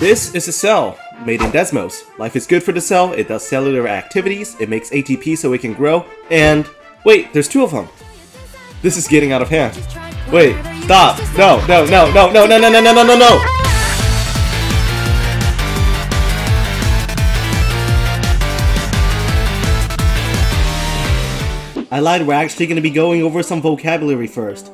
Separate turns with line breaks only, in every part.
This is a cell made in Desmos. Life is good for the cell, it does cellular activities, it makes ATP so it can grow, and wait, there's two of them. This is getting out of hand. Wait, stop! No, no, no, no, no, no, no, no, no, no, no, no! I lied, we're actually going to be going over some vocabulary first.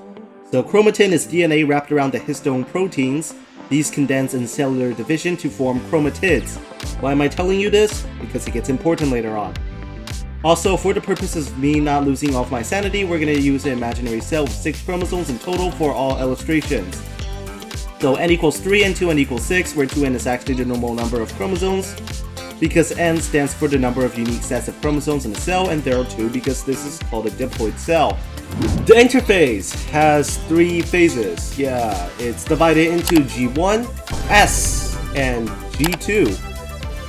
So chromatin is DNA wrapped around the histone proteins. These condense in cellular division to form chromatids. Why am I telling you this? Because it gets important later on. Also, for the purposes of me not losing off my sanity, we're going to use an imaginary cell with 6 chromosomes in total for all illustrations. So n equals 3 and 2n equals 6, where 2n is actually the normal number of chromosomes, because n stands for the number of unique sets of chromosomes in a cell, and there are two because this is called a diploid cell. The interphase has three phases. Yeah, it's divided into G1, S, and G2.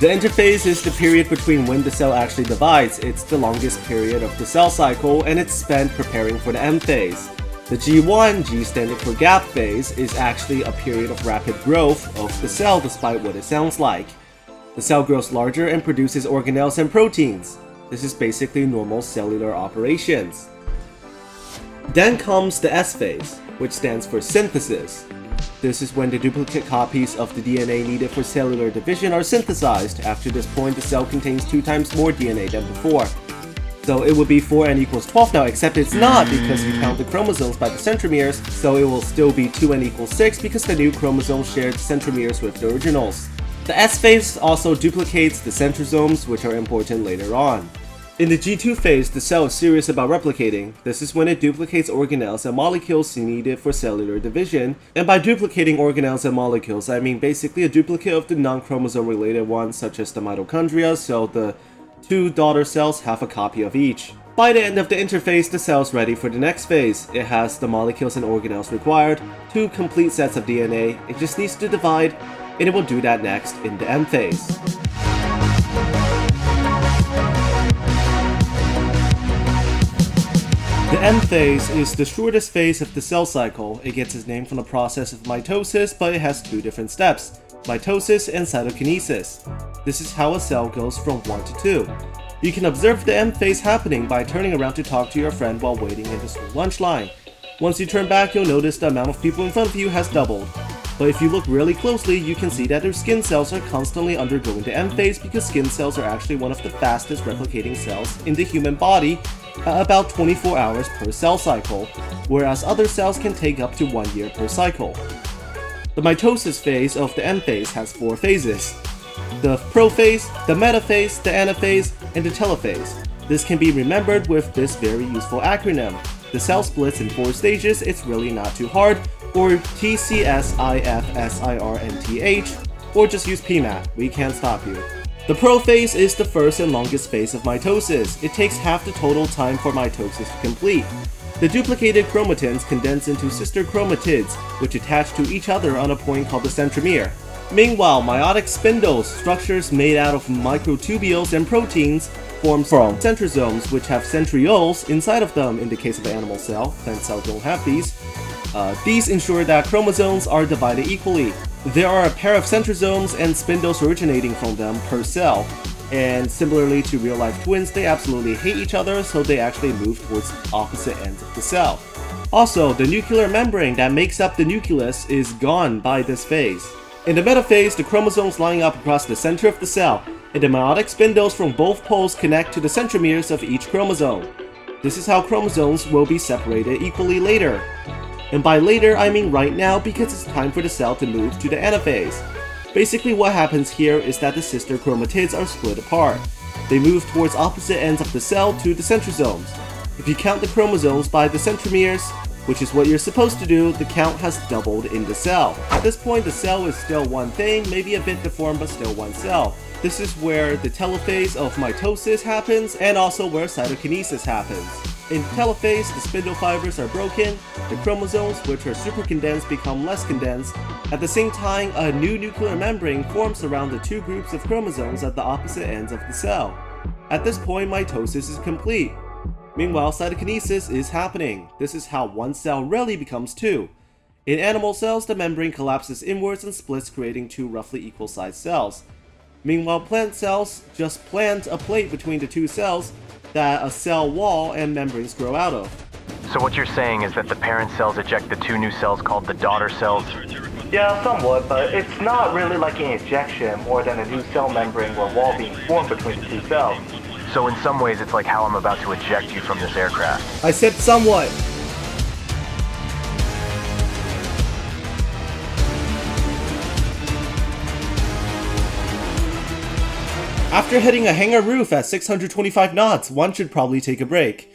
The interphase is the period between when the cell actually divides. It's the longest period of the cell cycle, and it's spent preparing for the M phase. The G1, G standing for gap phase, is actually a period of rapid growth of the cell despite what it sounds like. The cell grows larger and produces organelles and proteins. This is basically normal cellular operations. Then comes the S phase, which stands for synthesis. This is when the duplicate copies of the DNA needed for cellular division are synthesized. After this point, the cell contains two times more DNA than before. So it would be 4n equals 12 now, except it's not because you count the chromosomes by the centromeres, so it will still be 2n equals 6 because the new chromosomes share the centromeres with the originals. The S phase also duplicates the centrosomes, which are important later on. In the G2 phase, the cell is serious about replicating. This is when it duplicates organelles and molecules needed for cellular division. And by duplicating organelles and molecules, I mean basically a duplicate of the non-chromosome related ones, such as the mitochondria, so the two daughter cells have a copy of each. By the end of the interphase, the cell is ready for the next phase. It has the molecules and organelles required, two complete sets of DNA, it just needs to divide, and it will do that next in the M phase. The M phase is the shortest phase of the cell cycle. It gets its name from the process of mitosis, but it has two different steps, mitosis and cytokinesis. This is how a cell goes from 1 to 2. You can observe the M phase happening by turning around to talk to your friend while waiting in the school lunch line. Once you turn back, you'll notice the amount of people in front of you has doubled. But if you look really closely, you can see that their skin cells are constantly undergoing the M phase because skin cells are actually one of the fastest replicating cells in the human body at about 24 hours per cell cycle, whereas other cells can take up to 1 year per cycle. The mitosis phase of the M phase has 4 phases. The prophase, the metaphase, the anaphase, and the telophase. This can be remembered with this very useful acronym. The cell splits in 4 stages, it's really not too hard, or TCSIFSIRNTH, or just use PMAT, we can't stop you. The prophase is the first and longest phase of mitosis. It takes half the total time for mitosis to complete. The duplicated chromatins condense into sister chromatids, which attach to each other on a point called the centromere. Meanwhile, meiotic spindles, structures made out of microtubules and proteins, form from centrosomes, which have centrioles inside of them in the case of an animal cell. Plant cells don't have these. Uh, these ensure that chromosomes are divided equally. There are a pair of centrosomes and spindles originating from them per cell, and similarly to real-life twins, they absolutely hate each other, so they actually move towards opposite ends of the cell. Also, the nuclear membrane that makes up the nucleus is gone by this phase. In the metaphase, the chromosomes line up across the center of the cell, and the meiotic spindles from both poles connect to the centromeres of each chromosome. This is how chromosomes will be separated equally later. And by later, I mean right now because it's time for the cell to move to the anaphase. Basically what happens here is that the sister chromatids are split apart. They move towards opposite ends of the cell to the centrosomes. If you count the chromosomes by the centromeres, which is what you're supposed to do, the count has doubled in the cell. At this point, the cell is still one thing, maybe a bit deformed, but still one cell. This is where the telophase of mitosis happens, and also where cytokinesis happens. In telophase, the spindle fibers are broken, the chromosomes, which are super condensed, become less condensed. At the same time, a new nuclear membrane forms around the two groups of chromosomes at the opposite ends of the cell. At this point, mitosis is complete. Meanwhile, cytokinesis is happening. This is how one cell rarely becomes two. In animal cells, the membrane collapses inwards and splits, creating two roughly equal sized cells. Meanwhile, plant cells just plant a plate between the two cells that a cell wall and membranes grow out of.
So what you're saying is that the parent cells eject the two new cells called the daughter cells?
Yeah, somewhat, but it's not really like an ejection more than a new cell membrane or wall being formed between the two cells.
So in some ways it's like how I'm about to eject you from this aircraft.
I said somewhat. After hitting a hangar roof at 625 knots, one should probably take a break.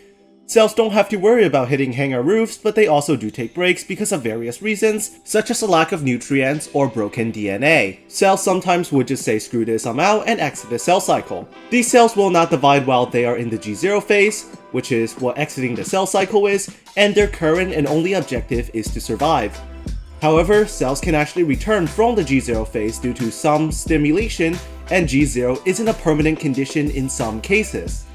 Cells don't have to worry about hitting hangar roofs, but they also do take breaks because of various reasons, such as a lack of nutrients or broken DNA. Cells sometimes would just say screw this, I'm out, and exit the cell cycle. These cells will not divide while they are in the G0 phase, which is what exiting the cell cycle is, and their current and only objective is to survive. However, cells can actually return from the G0 phase due to some stimulation, and G0 isn't a permanent condition in some cases.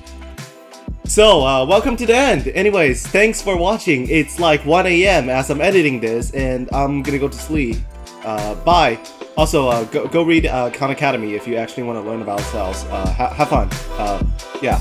So, uh, welcome to the end. Anyways, thanks for watching. It's like 1 a.m. as I'm editing this, and I'm gonna go to sleep. Uh, bye. Also, uh, go, go read uh, Khan Academy if you actually want to learn about cells. Uh, ha have fun. Uh, yeah.